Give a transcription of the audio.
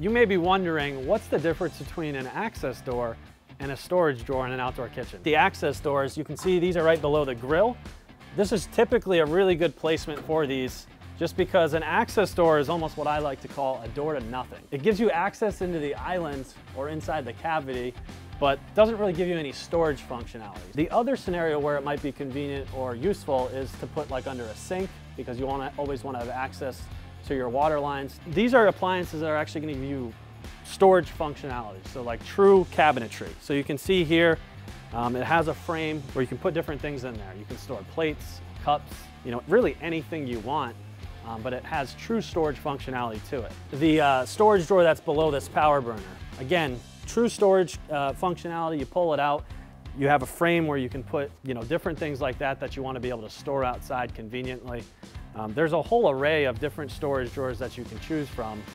You may be wondering, what's the difference between an access door and a storage drawer in an outdoor kitchen? The access doors, you can see these are right below the grill. This is typically a really good placement for these just because an access door is almost what I like to call a door to nothing. It gives you access into the island or inside the cavity, but doesn't really give you any storage functionality. The other scenario where it might be convenient or useful is to put like under a sink because you wanna, always wanna have access to your water lines. These are appliances that are actually gonna give you storage functionality, so like true cabinetry. So you can see here, um, it has a frame where you can put different things in there. You can store plates, cups, you know, really anything you want um, but it has true storage functionality to it. The uh, storage drawer that's below this power burner, again, true storage uh, functionality, you pull it out, you have a frame where you can put you know, different things like that that you want to be able to store outside conveniently. Um, there's a whole array of different storage drawers that you can choose from.